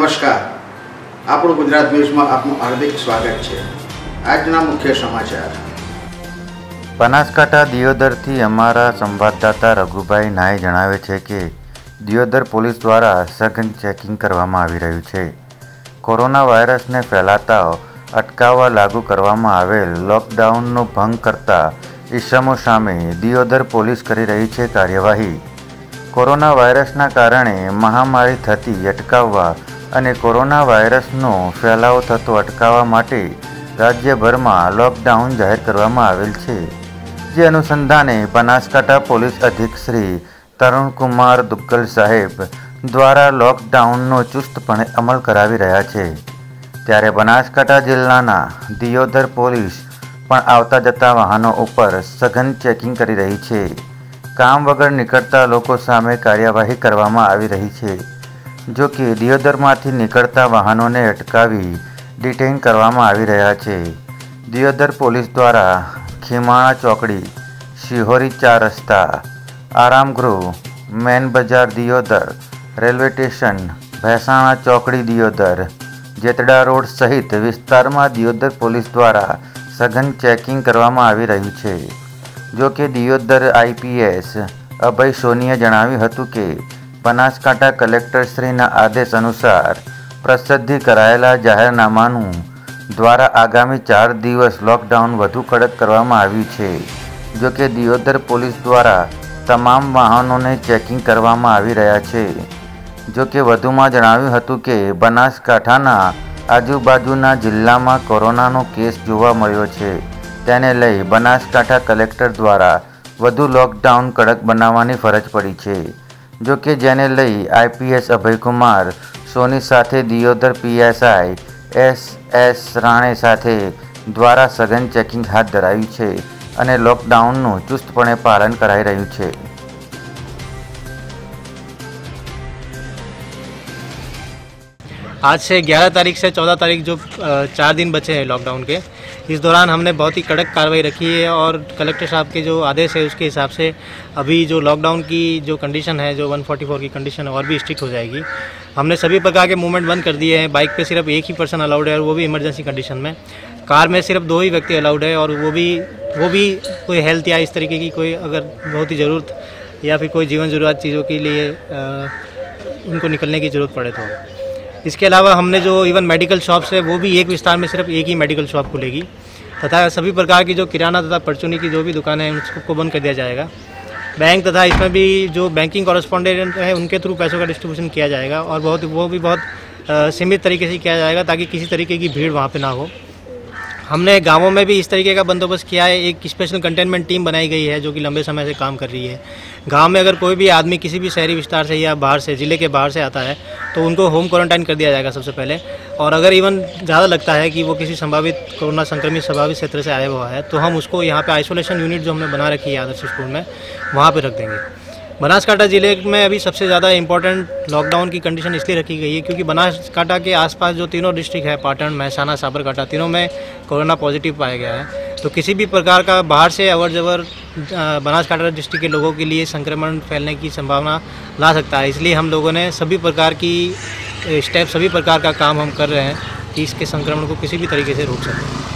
નમસ્કાર. આપણું ગુજરાત ન્યૂઝમાં આપનું હાર્દિક સ્વાગત છે. આજના મુખ્ય સમાચાર. બનાસકાંઠા દિયોદરથી અમારા સંવાદદાતા રઘુભાઈ નાએ જણાવે છે કે, દિયોદર પોલીસ દ્વારા સઘન ચેકિંગ કરવામાં આવી રહ્યું છે. કોરોના વાયરસને ફેલાતા અટકાવવા લાગુ કરવામાં આવેલ લોકડાઉનનો ભંગ કરતા ઇસમો સામે દિયોદર પોલીસ કરી રહી છે કાર્યવાહી. કોરોના વાયરસના કારણે મહામારી થતી અટકાવવા અને કોરોના વાયરસનો ફેલાવો થતો અટકાવવા માટે રાજ્યભરમાં લોકડાઉન જાહેર કરવામાં આવેલ છે. જે અનુસંધાને બનાસકાંઠા પોલીસ અધિક શ્રી તરુણકુમાર દુગ્ગલ સાહેબ દ્વારા લોકડાઉનનો ચુસ્તપણે અમલ કરાવી રહ્યા છે. ત્યારે બનાસકાંઠા જિલ્લાના દિયોદર પોલીસ પણ આવતા જતા વાહનો ઉપર સઘન ચેકિંગ કરી રહી છે. કામ વગર નીકળતા લોકો સામે કાર્યવાહી કરવામાં આવી રહી છે. જો કે દિયોદરમાંથી નીકળતા વાહનોને અટકાવી ડિટેઇન કરવામાં આવી રહ્યા છે દિયોદર પોલીસ દ્વારા ખીમાણા ચોકડી શિહોરી ચાર રસ્તા આરામગૃહ મેન બજાર દિયોદર રેલવે સ્ટેશન ભેસાણા ચોકડી દિયોદર જેતડા રોડ સહિત વિસ્તારમાં દિયોદર પોલીસ દ્વારા સઘન ચેકિંગ કરવામાં આવી રહ્યું છે જો કે દિયોદર આઈપીએસ અભય સોનીએ જણાવ્યું હતું કે બનાસકાંઠા કલેક્ટરશ્રીના આદેશ અનુસાર પ્રસિદ્ધિ કરાયેલા જાહેરનામાનું દ્વારા આગામી ચાર દિવસ લોકડાઉન વધુ કડક કરવામાં આવ્યું છે. જો કે દિયોદર પોલીસ દ્વારા તમામ વાહનોને ચેકિંગ કરવામાં આવી રહ્યા છે. જો કે વધુમાં જણાવ્યું હતું કે બનાસકાંઠાના આજુબાજુના જિલ્લામાં કોરોનાનો કેસ જોવા મળ્યો છે. તેને લઈ બનાસકાંઠા કલેક્ટર દ્વારા વધુ લોકડાઉન કડક બનાવવાની ફરજ પડી છે. જો કે જેને લઈ આઈપીએસ અભયકુમાર, સોની સાથે Deodar PSI S S Rane સાથે દ્વારા સઘન ચેકિંગ હાથ ધરાયું છે અને લોકડાઉનનું ચુસ્તપણે પાલન કરાઈ રહ્યું છે. आज से 11 तारीख से 14 तारीख जो चार दिन बचे हैं लॉकडाउन के। इस दौरान हमने बहुत ही कड़क कार्रवाई रखी है और कलेक्टर साहब के जो आदेश है उसके हिसाब से अभी जो लॉकडाउन की जो कंडीशन है, जो 144 की कंडीशन है, और भी स्ट्रिक्ट हो जाएगी। हमने सभी प्रकार के मूवमेंट बंद कर दिए हैं। बाइक पे सिर्फ़ एक ही पर्सन अलाउड है और वो भी इमरजेंसी कंडीशन में। कार में सिर्फ़ दो ही व्यक्ति अलाउड है और वो भी वो भी कोई हेल्थ या इस तरीके की कोई अगर बहुत ही ज़रूरत या फिर कोई जीवन ज़रूरत चीज़ों के लिए उनको निकलने की ज़रूरत पड़े तो। इसके अलावा हमने जो इवन मेडिकल शॉप्स है, वो भी एक विस्तार में सिर्फ़ एक ही मेडिकल शॉप खुलेगी। तथा सभी प्रकार की जो किराना तथा परचूनी की जो भी दुकान है उसको बंद कर दिया जाएगा। बैंक तथा इसमें भी जो बैंकिंग कॉरेस्पॉन्डेंट हैं, उनके थ्रू पैसों का डिस्ट्रीब्यूशन किया जाएगा और बहुत, वो भी बहुत सीमित तरीके से किया जाएगा ताकि किसी तरीके की भीड़ वहाँ पर ना हो। हमने गाँवों में भी इस तरीके का बंदोबस्त किया है। एक स्पेशल कंटेनमेंट टीम बनाई गई है, जो कि लंबे समय से काम कर रही है। गाँव में अगर कोई भी आदमी किसी भी शहरी विस्तार से या बाहर से, ज़िले के बाहर से आता है तो उनको होम क्वारंटाइन कर दिया जाएगा सबसे पहले। और अगर इवन ज़्यादा लगता है कि वो किसी संभावित कोरोना संक्रमित संभावित क्षेत्र से आया हुआ है तो हम उसको यहाँ पर आइसोलेशन यूनिट जो हमने बना रखी है आदर्श स्कूल में, वहाँ पर रख देंगे। बनासकांठा ज़िले में अभी सबसे ज़्यादा इंपॉर्टेंट लॉकडाउन की कंडीशन इसलिए रखी गई है क्योंकि बनासकांठा के आसपास जो तीनों डिस्ट्रिक्ट है, पाटन, महसाना, साबरकांठा, तीनों में कोरोना पॉजिटिव पाया गया है। तो किसी भी प्रकार का बाहर से अवर जवर बनासकांठा डिस्ट्रिक्ट के लोगों के लिए संक्रमण फैलने की संभावना ला सकता है। इसलिए हम लोगों ने सभी प्रकार की स्टेप सभी प्रकार का काम हम कर रहे हैं कि इसके संक्रमण को किसी भी तरीके से रोक सकें।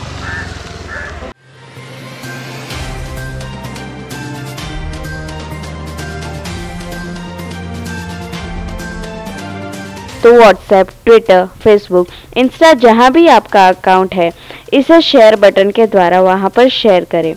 तो व्हाट्सएप ट्विटर फेसबुक इंस्टा जहाँ भी आपका अकाउंट है, इसे शेयर बटन के द्वारा वहाँ पर शेयर करें।